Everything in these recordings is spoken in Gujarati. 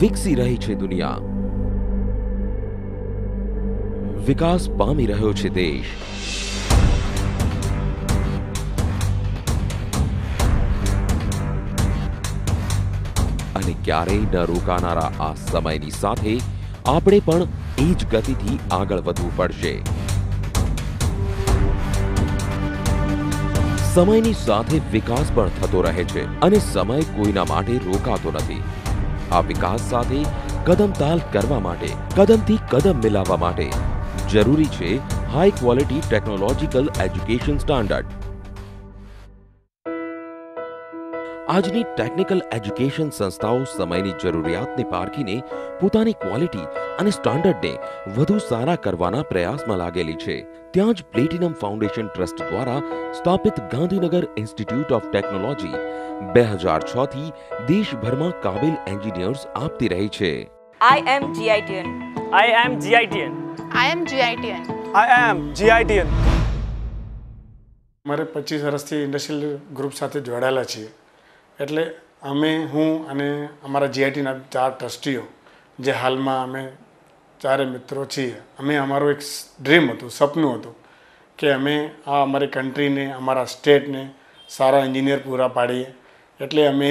વિકસી રહી છે દુનિયા વિકાસ પામી રહ્યો છે દેશ અને ક્યારેય ન રોકાનારા આ સમયની સાથે આપણે પણ એ જ ગતિથી આગળ વધવું પડશે સમયની સાથે વિકાસ પણ થતો રહે છે અને સમય કોઈના માટે રોકાતો નથી આ વિકાસ સાથે કદમતાલ કરવા માટે કદમથી કદમ મિલાવવા માટે જરૂરી છે high quality technological education standard આજની ટેકનિકલ એજ્યુકેશન સંસ્થાઓ સમયની જરૂરિયાતને પારખીને પોતાની ક્વોલિટી અને સ્ટાન્ડર્ડને વધુ સારા કરવાના પ્રયાસમાં લાગેલી છે ત્યાં જ પ્લેટિનમ ફાઉન્ડેશન ટ્રસ્ટ દ્વારા સ્થાપિત ગાંધીનગર ઇન્સ્ટિટ્યૂટ ઓફ ટેકનોલોજી બે હજાર છથી દેશભરમાં કાબિલ એન્જિનિયર્સ આપતી રહી છે આઈ એમ જીઆઈટીએન આઈ એમ જીઆઈટીએન આઈ એમ જીઆઈટીએન આઈ એમ જીઆઈટીએન મારે પચીસ વર્ષથી ઇન્ડસ્ટ્રીયલ ગ્રુપ સાથે જોડાયેલા છીએ એટલે અમે હું અને અમારા જીઆઈટીના ચાર ટ્રસ્ટીઓ જે હાલમાં અમે ચારે મિત્રો છીએ અમે અમારું એક ડ્રીમ હતું સપનું હતું કે અમે આ અમારી કન્ટ્રીને અમારા સ્ટેટને સારા એન્જિનિયર પૂરા પાડીએ એટલે અમે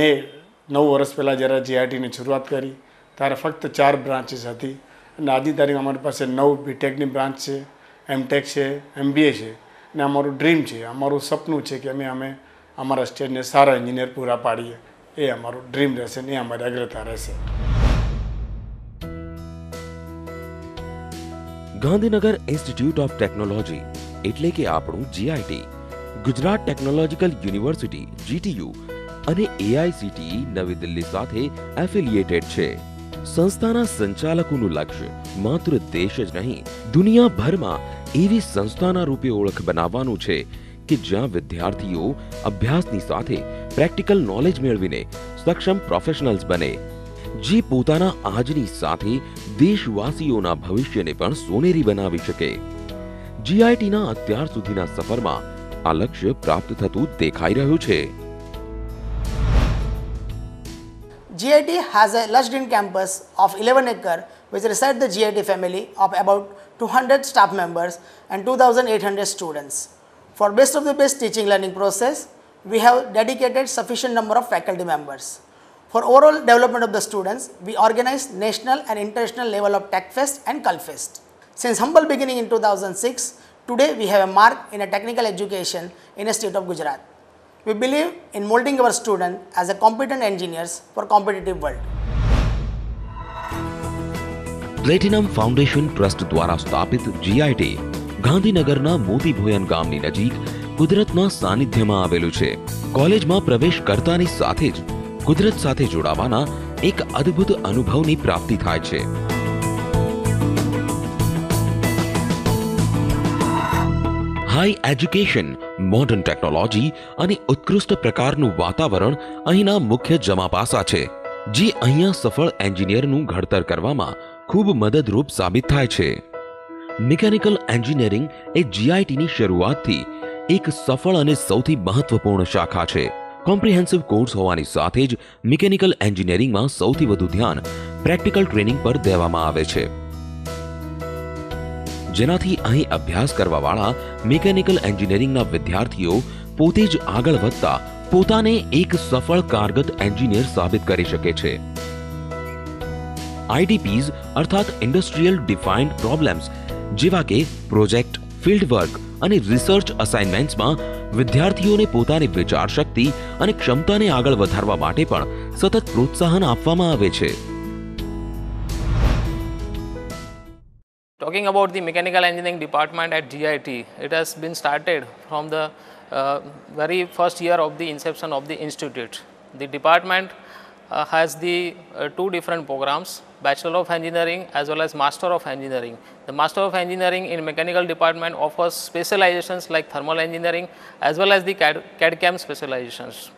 નવ વર્ષ પહેલાં જ્યારે જીઆઈટીની શરૂઆત કરી ત્યારે ફક્ત ચાર બ્રાન્ચીસ હતી અને આજની તારીખ અમારી પાસે નવ બીટેકની બ્રાન્ચ છે એમટેક છે એમબીએ છે અને અમારું ડ્રીમ છે અમારું સપનું છે કે અમે અમે અમારા સ્ટેટને સારા એન્જિનિયર પૂરા પાડીએ એ અમારું ડ્રીમ રહેશે ને એ અમારી અગ્રતા રહેશે ગાંધીનગર ઇન્સ્ટિટ્યૂટ ઓફ ટેકનોલોજી એટલે કે આપણું GIT Gujarat technological university GTU અને એઆઈસીટીઈ e નવી દિલ્હી સાથે એફિલિયેટેડ છે સંસ્થાના સંચાલકોનું લક્ષ્ય માત્ર દેશ જ નહીં દુનિયાભરમાં એવી સંસ્થાના રૂપે ઓળખ બનાવવાનું છે કે જ્યાં વિદ્યાર્થીઓ અભ્યાસની સાથે પ્રેક્ટિકલ નોલેજ મેળવીને સક્ષમ પ્રોફેશનલ્સ બને જે પોતાના આજની સાથે દેશવાસીઓના ભવિષ્યને પણ સોનેરી બનાવી શકે જીઆઈટીના અત્યાર સુધીના સફરમાં આ લક્ષ્ય પ્રાપ્ત થતું દેખાઈ રહ્યું છે GIT has a lush green campus of 11 acre which resides the GIT family of about 200 staff members and 2800 students. For best of the best teaching learning process, we have dedicated sufficient number of faculty members. For overall development of the students, we organized national and international level of TechFest and fest. Since humble beginning in 2006, today we have a mark in a technical education in the state of Gujarat. We believe in molding our students as a competent engineers for competitive world. Platinum foundation trust દ્વારા સ્થાપિત જીઆઈટી ગાંધીનગરના મોતી ભોયન ગામની નજીક કુદરતના સાનિધ્યમાં આવેલું છે કોલેજમાં પ્રવેશ કરતાની સાથે साथेज. કુદરત સાથે જોડાવાના એક અદ્ભુત અનુભવની પ્રાપ્તિ થાય છે હાઈ એજ્યુકેશન મોડર્ન ટેકનોલોજી અને ઉત્કૃષ્ટ પ્રકારનું વાતાવરણ અહીંના મુખ્ય જમા પાસા છે જે અહીંયા સફળ એન્જિનિયરનું ઘડતર કરવામાં ખૂબ મદદરૂપ સાબિત થાય છે મિકેનિકલ એન્જિનિયરિંગ એ જીઆઈટીની શરૂઆતથી એક સફળ અને સૌથી મહત્વપૂર્ણ શાખા છે કોમ્પ્રિહેન્સિવ કોર્સ હોવાની સાથે જ મિકેનિકલ એન્જિનિયરિંગમાં સૌથી વધુ ધ્યાન પ્રેક્ટિકલ ટ્રેનિંગ પર દેવામાં આવે છે જેનાથી અહીં અભ્યાસ કરવાવાળા મિકેનિકલ એન્જિનિયરિંગના વિદ્યાર્થીઓ પોતે જ આગળ વધતા પોતાને એક સફળ કારગત એન્જિનિયર સાબિત કરી શકે છે આઈડીપીઝ અર્થાત ઇન્ડસ્ટ્રીયલ ડિફાઇન્ડ પ્રોબ્લેમ્સ જેવા કે પ્રોજેક્ટ ફિલ્ડ વર્ક અને રિસર્ચ અસાઇનમેન્ટ્સમાં વિદ્યાર્થીઓને પોતાની વિચાર શક્તિ અને ક્ષમતાને આગળ વધારવા માટે પણ સતત પ્રોત્સાહન આપવામાં આવે છે Talking about the mechanical engineering department at GIT, it has been started from the uh, very first year of the inception of the institute. The department uh, has the uh, two different programs Bachelor of Engineering as well as Master of Engineering. The Master of Engineering in Mechanical Department offers specializations like thermal engineering as well as the CAD, CAD CAM specializations.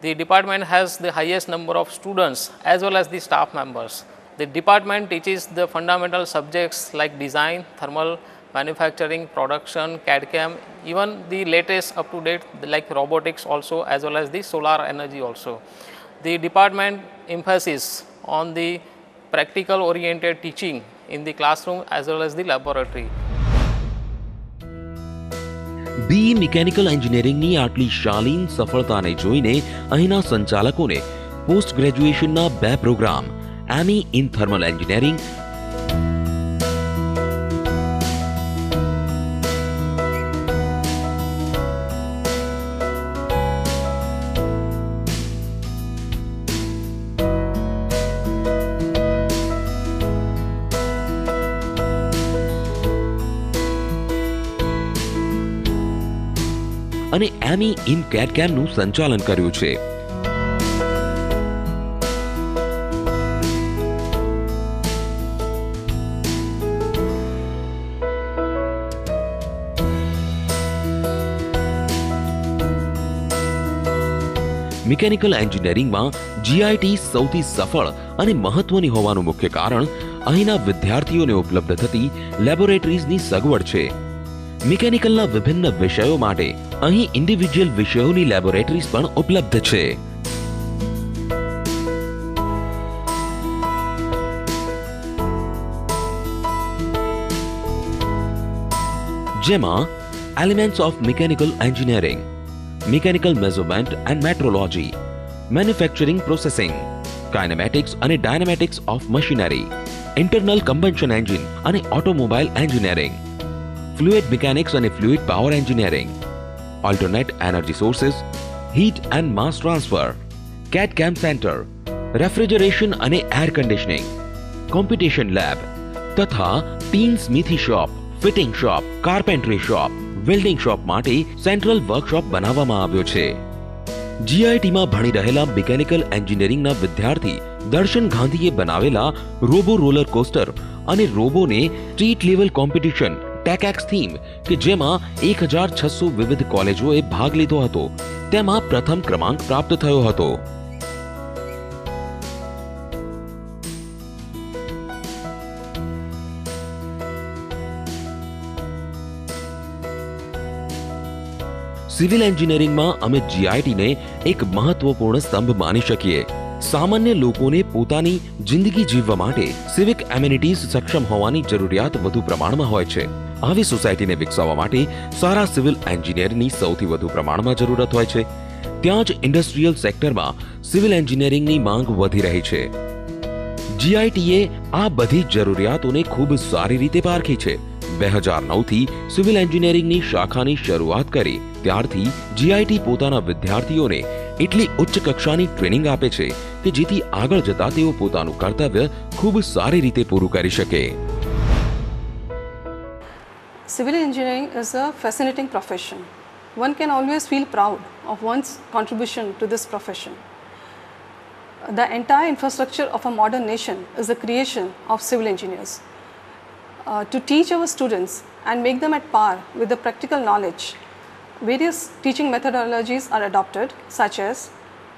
The department has the highest number of students as well as the staff members. The department teaches the fundamental subjects like design, thermal, manufacturing, production, CAD CAM, even the latest up to date like robotics also as well as the solar energy also. The department emphasis on the practical oriented teaching in the classroom as well as the laboratory. B mechanical એન્જિનિયરિંગની આટલી શાલીન સફળતાને જોઈને અહીંના સંચાલકોને પોસ્ટ ગ્રેજ્યુએશનના બે program M E in thermal engineering અને એમી ઇન કેડકેનનું સંચાલન કર્યું છે મિકેનિકલ એન્જિનિયરિંગમાં જીઆઈટી સૌથી સફળ અને મહત્વની હોવાનું મુખ્ય કારણ અહીંના વિદ્યાર્થીઓને ઉપલબ્ધ થતી લેબોરેટરીઝની સગવડ છે મિકેનિકલના વિભિન્ન વિષયો માટે અહીં ઇન્ડિવિજ્યુઅલ વિષયોની લેબોરેટરીઝ પણ ઉપલબ્ધ છે જેમાં elements of mechanical engineering mechanical measurement and metrology manufacturing processing kinematics અને dynamatics of machinery internal combustion engine અને ઓટોમોબાઇલ એન્જિનિયરિંગ ફ્લુઇડ મિકેનિક્સ અને fluid power engineering alternate energy sources, heat and mass transfer, CAT CAM centre refrigeration અને એર કન્ડિશનિંગ કોમ્પિટિશન લેબ તથા tin smithy shop fitting shop carpentry shop welding shop માટે સેન્ટ્રલ વર્કશોપ બનાવવામાં આવ્યો છે જીઆઈટીમાં ભણી રહેલા મિકેનિકલ એન્જિનિયરિંગના વિદ્યાર્થી દર્શન ગાંધીએ બનાવેલા રોબો રોલર કોસ્ટર અને રોબોને street level competition TechX theme કે જેમાં એક હજાર છસો વિવિધ કોલેજોએ ભાગ લીધો હતો તેમાં પ્રથમ ક્રમાંક પ્રાપ્ત થયો હતો સિવિલ એન્જિનિયરિંગમાં અમે જીઆઈટીને એક મહત્વપૂર્ણ સ્તંભ માની શકીએ સામાન્ય લોકોને પોતાની જિંદગી જીવવા માટે સિવિક એમ્યુનિટીઝ સક્ષમ હોવાની જરૂરિયાત વધુ પ્રમાણમાં હોય છે આવી સોસાયટીને વિકસાવવા માટે સારા સિવિલ એન્જિનિયરની સૌથી વધુ પ્રમાણમાં જરૂરત હોય છે ત્યાં જ ઇન્ડસ્ટ્રીયલ સેક્ટરમાં સિવિલ એન્જિનિયરિંગની માંગ વધી રહી છે જીઆઈટીએ આ બધી જરૂરિયાતોને ખૂબ સારી રીતે પારખી છે બે હજાર નવથી સિવિલ એન્જિનિયરિંગની શાખાની શરૂઆત કરી ત્યારથી જીઆઈટી પોતાના વિદ્યાર્થીઓને એટલી ઉચ્ચ કક્ષાની ટ્રેનિંગ આપે છે કે જેથી આગળ જતા તેઓ પોતાનું કર્તવ્ય ખૂબ સારી રીતે પૂરું કરી શકે Civil engineering is a fascinating profession. One can always feel proud of one's contribution to this profession. The entire infrastructure of a modern nation is the creation of civil engineers. Uh, to teach our students and make them at par with the practical knowledge, various teaching methodologies are adopted such as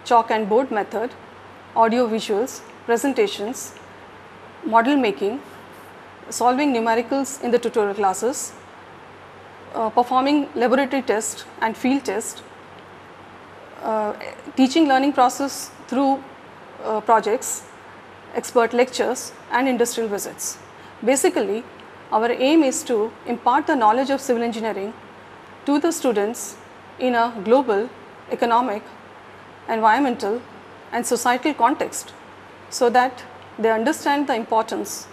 chalk and board method, audio visuals, presentations, model making, solving numericals in the tutorial classes, uh, performing laboratory test and field test, uh, teaching learning process through uh, projects, expert lectures and industrial visits. Basically, our aim is to impart the knowledge of civil engineering to the students in a global, economic, environmental and societal context so that they understand the importance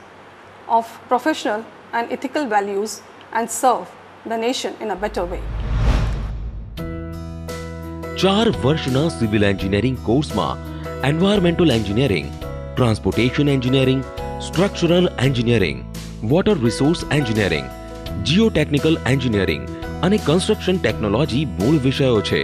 of professional and ethical values and serve the nation in a better way. ચાર વર્ષના સિવિલ એન્જિનિયરિંગ કોર્સમાં environmental engineering transportation engineering structural engineering water resource engineering geotechnical engineering અને કન્સ્ટ્રક્શન ટેકનોલોજી મૂળ વિષયો છે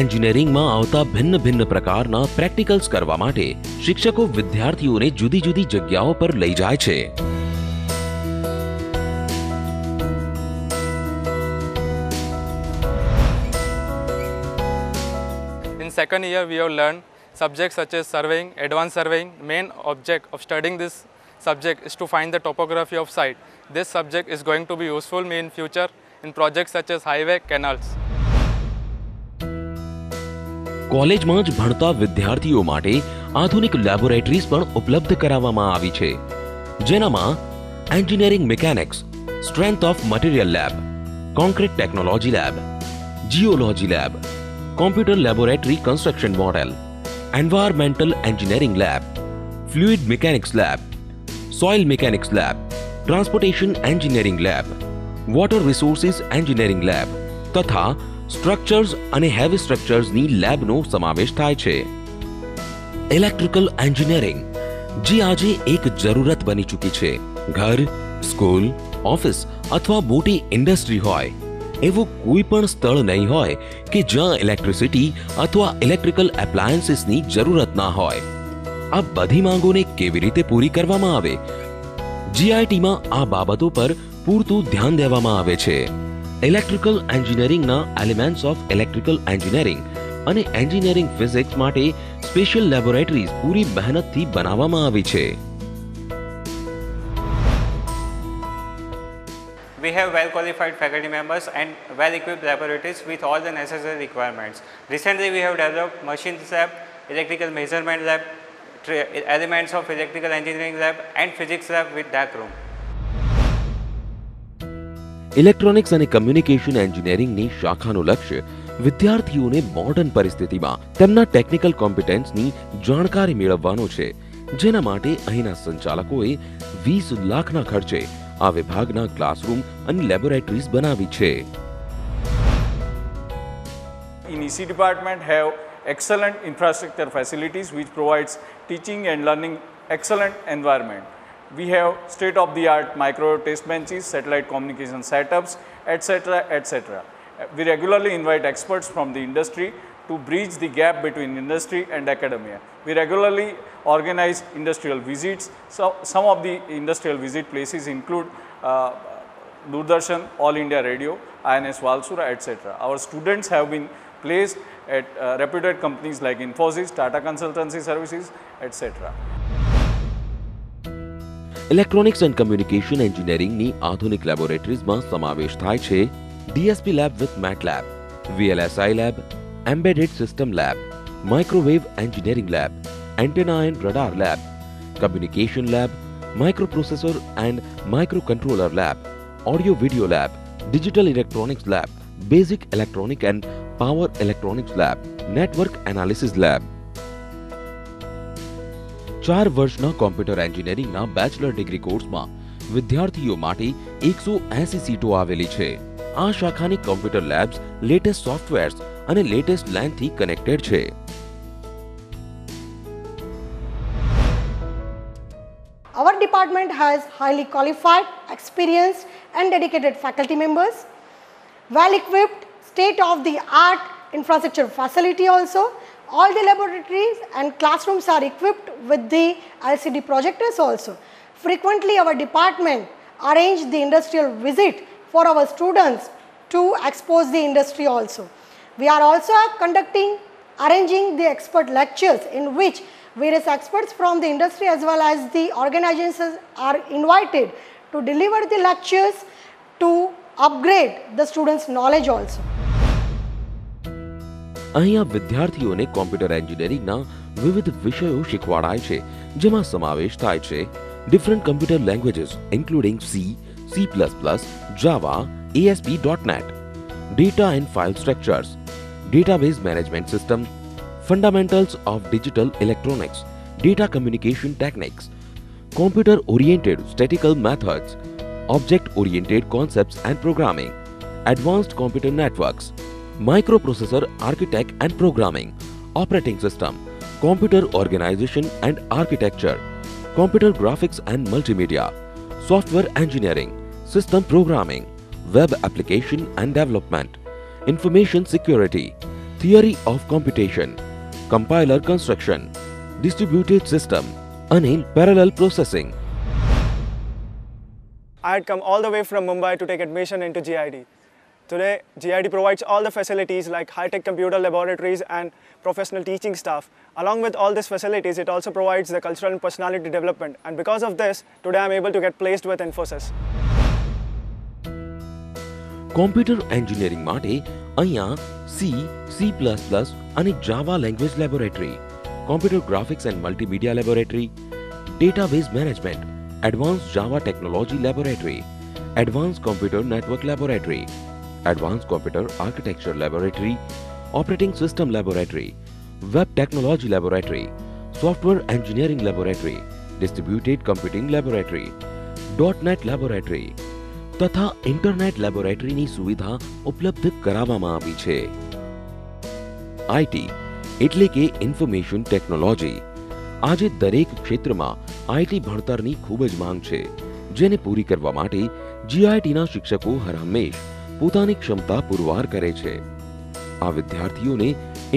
એન્જિનિયરિંગમાં આવતા ભિન્ન ભિન્ન પ્રકારના પ્રેક્ટિકલ્સ કરવા માટે શિક્ષકો વિદ્યાર્થીઓને જુદી જુદી જગ્યાઓ પર લઈ જાય છે In second year we have learned subjects such as surveying, advanced surveying. Main object of studying this subject is to find the topography of site. This subject is going to be useful in future in projects such as highway canals. College મંજ ભરતા વિદ્યાર્થીઓ માટે આધુનિક લેબોરેટરીસ પણ ઉપલબ્ધ કરાવવામાં આવી છે જેનામાં engineering mechanics strength of material lab concrete technology lab geology lab computer laboratory construction model environmental engineering lab fluid mechanics lab soil mechanics lab transportation engineering lab water resources engineering lab તથા સ્ટ્રક્ચર્સ અને હેવી સ્ટ્રક્ચર્સની લેબનો સમાવેશ થાય છે ઇલેક્ટ્રિકલ એન્જિનિયરિંગ જે આજે એક જરૂરત બની ચૂકી છે ઘર સ્કૂલ ઓફિસ અથવા મોટી ઇન્ડસ્ટ્રી હોય એવું કોઈ પણ સ્થળ નહીં હોય કે જ્યાં ઇલેક્ટ્રિસિટી અથવા ઇલેક્ટ્રિકલ એપ્લાયન્સીસની જરૂરત ના હોય આ બધી માંગોને કેવી રીતે પૂરી કરવામાં આવે જીઆઈટીમાં આ બાબતો પર પૂરતું ધ્યાન દેવામાં આવે છે ઇલેક્ટ્રિકલ એન્જિનિયરિંગના એલિમેન્ટ્સ ઓફ ઇલેક્ટ્રિકલ એન્જિનિયરિંગ અને એન્જિનિયરિંગ ફિઝિક્સ માટે સ્પેશિયલ લેબોરેટરીઝ પૂરી મહેનતથી બનાવવામાં આવી છે We have well qualified faculty members and well equipped laboratories with all the necessary requirements. Recently we have developed machines lab, electrical measurement lab, elements of electrical engineering lab and physics lab with dark room. Electronics અને કમ્યુનિકેશન એન્જિનિયરિંગની શાખાનું લક્ષ્ય વિદ્યાર્થીઓને મોડર્ન પરિસ્થિતિમાં તેમના ટેકનિકલ કોમ્પિટન્સની જાણકારી મેળવવાનો છે જેના માટે અહીંના સંચાલકોએ વીસ લાખના ખર્ચે આ વિભાગના ક્લાસરૂમ અને લેબોરેટરીઝ બનાવી છે In EC department have excellent infrastructure facilities which provides teaching and learning excellent environment. We have state of the art micro test benches, satellite communication setups, etc., etc. We regularly invite experts from the industry to bridge the gap between industry and academia. We regularly organize industrial visits. So, some of the industrial visit places include uh, Doordarshan, All India Radio, INS Valsura, etc. Our students have been placed at uh, reputed companies like Infosys, Tata Consultancy Services, etc. Electronics and communication એન્જિનિયરિંગની આધુનિક લેબોરેટરીઝમાં સમાવેશ થાય છે DSP lab with MATLAB VLSI lab embedded system lab microwave engineering lab antenna and radar lab communication lab microprocessor and microcontroller lab audio video lab digital electronics lab basic electronic and power electronics lab network analysis lab ચાર વર્ષના કોમ્પ્યુટર એન્જિનિયરિંગના બેચલર ડિગ્રી કોર્સમાં વિદ્યાર્થીઓ માટે એકસો એસી સીટો આવેલી છે આ શાખાની કોમ્પ્યુટર લેબ્સ લેટેસ્ટ સોફ્ટવેર્સ અને લેટેસ્ટ લેન્થથી કનેક્ટેડ છે Our department has highly qualified, experienced and dedicated faculty members, well equipped, state of the art infrastructure facility also all the laboratories and classrooms are equipped with the LCD projectors also. Frequently our department arrange the industrial visit for our students to expose the industry also. We are also conducting, arranging the expert lectures in which various experts from the industry as well as the organizations are invited to deliver the lectures to upgrade the students knowledge also. અહીંયા વિદ્યાર્થીઓને કોમ્પ્યુટર એન્જિનિયરિંગના વિવિધ વિષયો શીખવાડાય છે જેમાં સમાવેશ થાય છે different computer languages including C C plus plus Java ASP dot net data and file structures database management system fundamentals of digital electronics data communication techniques computer oriented statistical methods, object oriented concepts and programming, advanced computer networks, microprocessor architect and programming, operating system, computer organization and architecture, computer graphics and multimedia, software engineering, system programming, web application and development, information security, theory of computation, compiler construction, distributed system, Anil parallel processing. I had come all the way from Mumbai to take admission into GID. Today, GID provides all the facilities like high-tech computer laboratories and professional teaching staff. Along with all these facilities, it also provides the cultural and personality development. And because of this, today I'm able to get placed with Infosys. Computer engineering માટે anya C, C++, and Java language laboratory, computer graphics and multimedia laboratory, database management, advanced Java technology laboratory, advanced computer network laboratory. Advanced Computer Architecture Laboratory, Operating System Laboratory, Web Technology Laboratory, Software Engineering Laboratory, Distributed Computing Laboratory, .NET Laboratory તથા ઇન્ટરનેટ લેબોરેટરીની સુવિધા ઉપલબ્ધ કરાવવામાં આવી છે આઈટી એટલે કે ઇન્ફોર્મેશન ટેકનોલોજી આજે દરેક ક્ષેત્રમાં આઈટી ભણતરની ખૂબ જ માંગ છે જેને પૂરી કરવા માટે જીઆઈટીના શિક્ષકો હરહંમેશ પોતાની ક્ષમતા પુરવાર કરે છે આ વિદ્યાર્થીઓને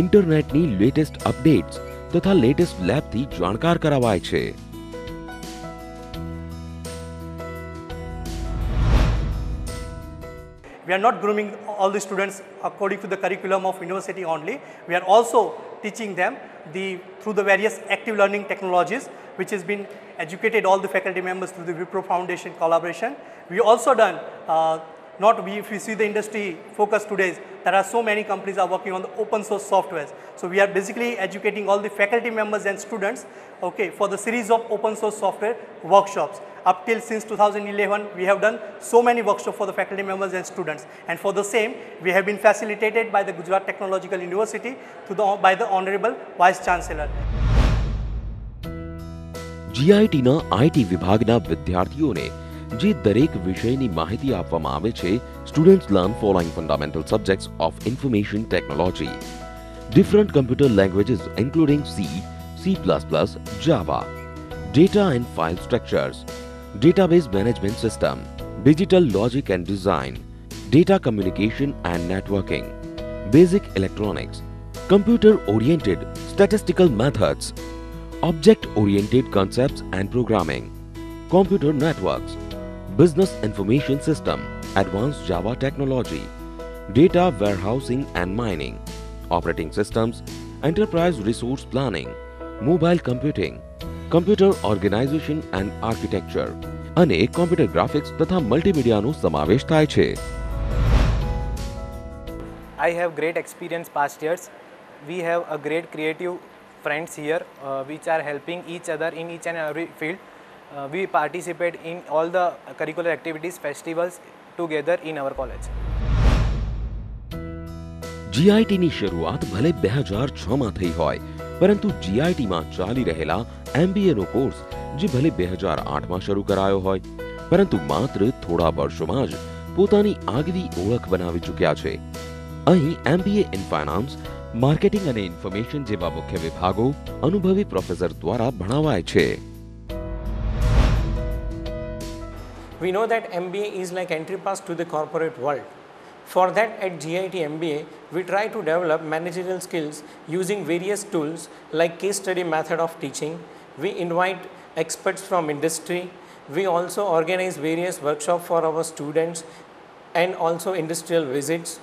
ઇન્ટરનેટની લેટેસ્ટ અપડેટ્સ તથા લેટેસ્ટ લેબથી જાણકાર કરાવાય છે We are not grooming all the students according to the curriculum of university only. We are also teaching them the through the various active learning technologies which has been educated all the faculty members through the Wipro Foundation collaboration. We also done uh, not we, if you see the industry focus today, there are so many companies are working on the open source softwares. So we are basically educating all the faculty members and students, okay, for the series of open source software workshops. Up till since 2011, we have done so many workshops for the faculty members and students. And for the same, we have been facilitated by the Gujarat Technological University the, by the Honorable Vice Chancellor. IT Vibhagna વિભાગના Ne. જે દરેક વિષયની માહિતી આપવામાં આવે છે students learn following fundamental subjects of information technology different computer languages including C C plus plus Java data and file structures database management system digital logic and design data communication and networking basic electronics computer oriented statistical methods, object oriented concepts and programming, computer networks, Business Information System, Advanced Java Technology, Data Warehousing and Mining, Operating Systems, Enterprise Resource Planning, Mobile Computing, Computer Organization and Architecture, અને કોમ્પ્યુટર ગ્રાફિક્સ તથા મલ્ટીમીડિયાનો સમાવેશ થાય છે I have great experience past years. We have a great creative friends here uh, which are helping each other in each and every field. uh, we participate in all the curricular activities, festivals together in our college. જીઆઈટીની શરૂઆત ભલે બે હજાર છમાં થઈ હોય પરંતુ જીઆઈટીમાં ચાલી રહેલા એમબીએનો કોર્સ જે ભલે બે હજાર આઠમાં શરૂ કરાયો હોય પરંતુ માત્ર થોડા વર્ષોમાં જ પોતાની આગવી ઓળખ બનાવી ચૂક્યા છે અહીં એમબીએ ઇન ફાઇનાન્સ માર્કેટિંગ અને ઇન્ફોર્મેશન જેવા મુખ્ય વિભાગો અનુભવી પ્રોફેસર દ્વારા ભણાવાય છે We know that MBA is like entry pass to the corporate world. For that at GIT MBA, we try to develop managerial skills using various tools like case study method of teaching. We invite experts from industry. We also organize various workshops for our students and also industrial visits.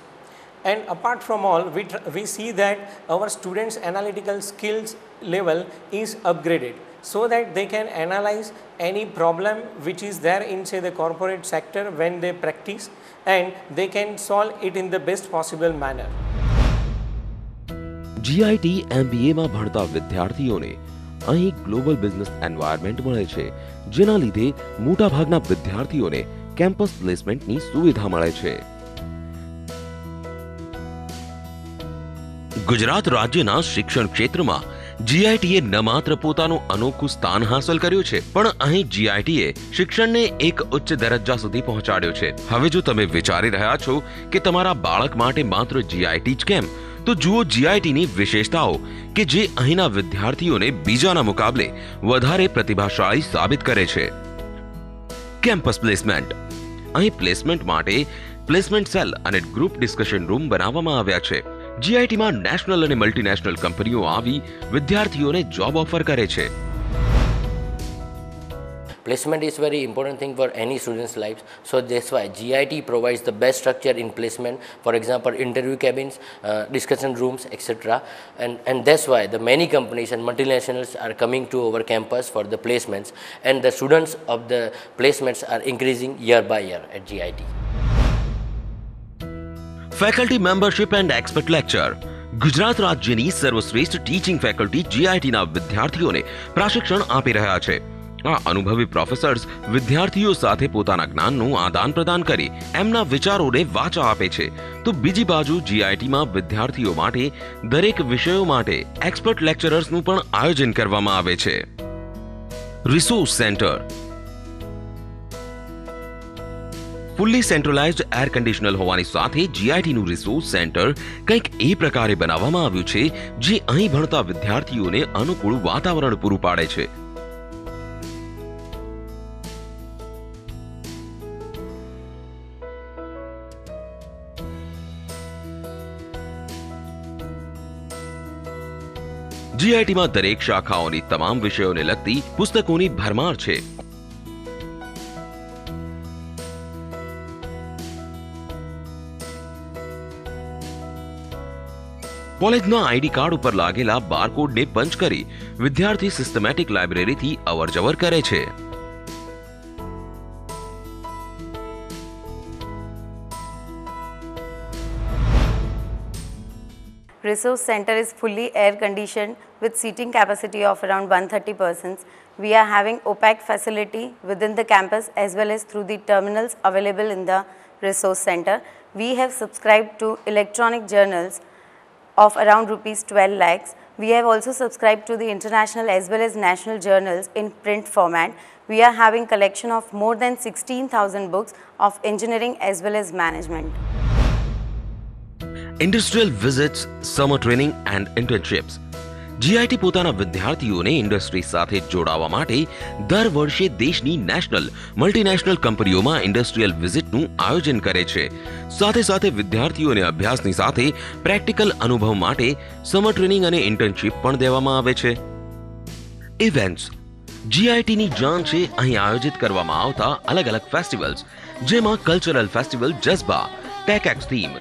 And apart from all, we, we see that our students' analytical skills level is upgraded. so that they can analyze any problem which is there in say the corporate sector when they practice and they can solve it in the best possible manner. GIT MBAમાં ભણતા વિદ્યાર્થીઓને અહીં ગ્લોબલ બિઝનેસ એન્વાયરમેન્ટ મળે છે જેના લીધે મોટાભાગના વિદ્યાર્થીઓને કેમ્પસ પ્લેસમેન્ટની સુવિધા મળે છે ગુજરાત રાજ્યના શિક્ષણ ક્ષેત્રમાં જીઆઈટીએ ન માત્ર પોતાનું અનોખું સ્થાન હાંસલ કર્યું છે પણ અહીં જીઆઈટીએ શિક્ષણને એક ઉચ્ચ દરજ્જા સુધી પહોંચાડ્યો છે હવે જો તમે વિચારી રહ્યા છો કે તમારા બાળક માટે માત્ર જીઆઈટી જ કેમ તો જુઓ જીઆઈટીની વિશેષતાઓ કે જે અહીંના વિદ્યાર્થીઓને બીજાના મુકાબલે વધારે પ્રતિભાશાળી સાબિત કરે છે કેમ્પસ પ્લેસમેન્ટ અહીં પ્લેસમેન્ટ માટે પ્લેસમેન્ટ સેલ અને ગ્રુપ ડિસ્કશન રૂમ બનાવવામાં આવ્યા છે જીઆઈટીમાં નેશનલ અને મલ્ટીનેશનલ કંપનીઓ આવી વિદ્યાર્થીઓને જોબ ઓફર કરે છે placement is very important thing for any student's life so that's why git provides the best structure in placement for example interview cabins uh, discussion rooms etc and and that's why the many companies and multinationals are coming to our campus for the placements and the students of the placements are increasing year by year at git faculty membership and expert lecture Gujarat રાજ્યની સર્વશ્રેષ્ઠ ટીચિંગ ફેકલ્ટી જીઆઈટીના વિદ્યાર્થીઓને પ્રશિક્ષણ આપી રહ્યા છે આ અનુભવી પ્રોફેસર્સ વિદ્યાર્થીઓ સાથે પોતાના જ્ઞાનનું આદાન પ્રદાન કરી એમના વિચારોને વાચા આપે છે તો બીજી બાજુ જીઆઈટીમાં વિદ્યાર્થીઓ માટે દરેક વિષયો માટે એક્સપર્ટ લેક્ચરર્સનું પણ આયોજન કરવામાં આવે છે resource centre fully centralised air conditioner હોવાની સાથે જીઆઈટીનું રિસોર્સ સેન્ટર કંઈક એ પ્રકારે બનાવવામાં આવ્યું છે જે અહીં ભણતા વિદ્યાર્થીઓને અનુકૂળ વાતાવરણ પૂરું પાડે છે જીઆઈટીમાં દરેક શાખાઓની તમામ વિષયોને લગતી પુસ્તકોની ભરમાર છે કોલેજના આઈડી કાર્ડ ઉપર લાગેલા બારકોડને પંચ કરી વિદ્યાર્થી સિસ્ટમેટિક લાઇબ્રેરીથી અવરજવર કરે છે Resource center is fully air conditioned with seating capacity of around 130 persons. We are having opaque facility within the campus as well as through the terminals available in the resource center. We have subscribed to electronic journals of around rupees 12 lakhs. We have also subscribed to the international as well as national journals in print format. We are having collection of more than 16,000 books of engineering as well as management. Industrial visits, summer training and internships GIT પોતાના વિદ્યાર્થીઓને ઇન્ડસ્ટ્રી સાથે જોડાવા માટે દર વર્ષે દેશની નેશનલ મલ્ટીનેશનલ કંપનીઓમાં ઇન્ડસ્ટ્રીયલ વિઝિટનું આયોજન કરે છે સાથે સાથે વિદ્યાર્થીઓને અભ્યાસની સાથે પ્રેક્ટિકલ અનુભવ માટે સમર ટ્રેનિંગ અને ઇન્ટર્નશીપ પણ દેવામાં આવે છે ઇવેન્ટ્સ જીઆઈટીની જાન છે અહીં આયોજિત કરવામાં આવતા અલગ અલગ ફેસ્ટિવલ્સ જેમાં cultural festival Jazba tech X theme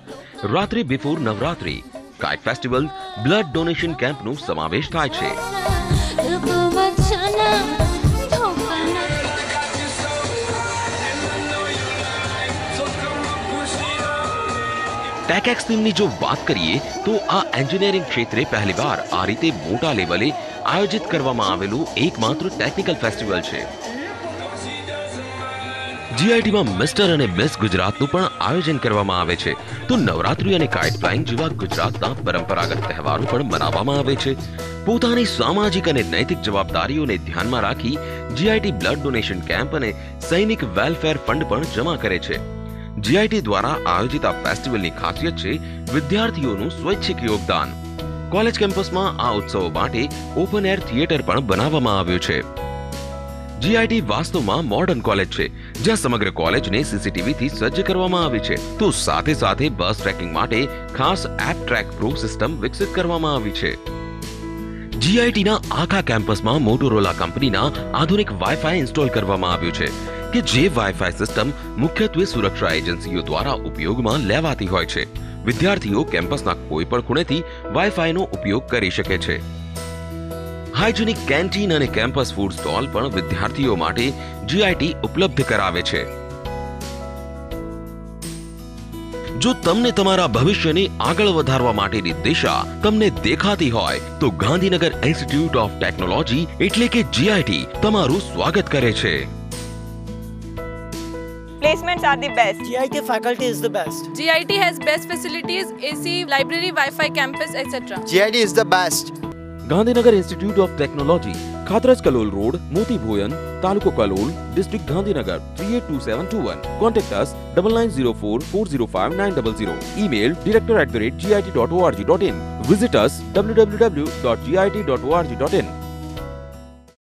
રાત્રિ before Navratri kite festival blood donation કેમ્પનો સમાવેશ થાય છે ટેકેક્સ જો વાત કરીએ તો આ એન્જિનિયરિંગ ક્ષેત્રે પહેલીવાર આ રીતે મોટા લેવલે આયોજિત કરવામાં આવેલું એકમાત્ર ટેકનિકલ ફેસ્ટિવલ છે જીઆઈટીમાં મિસ્ટર અને મિસ ગુજરાતનું પણ આયોજન કરવામાં આવે છે તો નવરાત્રી અને કાઇટ ફ્લાઇંગ જેવા ગુજરાતના પરંપરાગત તહેવારો પણ મનાવવામાં આવે છે પોતાની સામાજિક અને નૈતિક જવાબદારીઓને ધ્યાનમાં રાખી જીઆઈટી બ્લડ ડોનેશન કેમ્પ અને સૈનિક વેલફેર ફંડ પણ જમા કરે છે જીઆઈટી દ્વારા આયોજિત આ ફેસ્ટિવલની ખાસિયત છે વિદ્યાર્થીઓનું સ્વૈચ્છિક યોગદાન કોલેજ કેમ્પસમાં આ ઉત્સવો માટે ઓપન એર થિયેટર પણ બનાવવામાં આવ્યું છે જીઆઈટી વાસ્તવમાં મોડર્ન કોલેજ છે જ્યાં સમગ્ર કોલેજને સીસીટીવીથી સજ્જ કરવામાં આવી છે તો સાથે સાથે બસ ટ્રેકિંગ માટે ખાસ એપ ટ્રેક પ્રૂફ સિસ્ટમ વિકસિત કરવામાં આવી છે જીઆઈટીના આખા કેમ્પસમાં મોટોરોલા કંપનીના આધુનિક વાઈફાઈ ઇન્સ્ટોલ કરવામાં આવ્યું છે કે જે વાઈફાઈ સિસ્ટમ મુખ્યત્વે સુરક્ષા એજન્સીઓ દ્વારા ઉપયોગમાં લેવાતી હોય છે વિદ્યાર્થીઓ કેમ્પસના કોઈ પણ ખૂણેથી વાઈફાઈનો ઉપયોગ કરી શકે છે હાઇજેનિક કેન્ટીન અને કેમ્પસ ફૂડ સ્ટોલ પણ વિદ્યાર્થીઓ માટે જીઆઈટી ઉપલબ્ધ કરાવે છે જો તમને તમારા ભવિષ્યને આગળ વધારવા માટેની દિશા તમને દેખાતી હોય તો ગાંધીનગર ઇન્સ્ટિટ્યૂટ ઓફ ટેકનોલોજી એટલે કે જીઆઈટી તમારું સ્વાગત કરે છે Placements are the best. GIT faculty is the best. GIT has best facilities, AC, library, Wi-Fi campus, etc. GIT is the best. Gandhinagar institute of technology खातरस Kalol road Moti Bhoyan तालुको Kalol district Gandhinagar three eight two seven two one contact us double nine zero four four zero five nine double zero E mail director at the rate G I T dot O R G dot in visit W W W dot G I T dot O R G dot in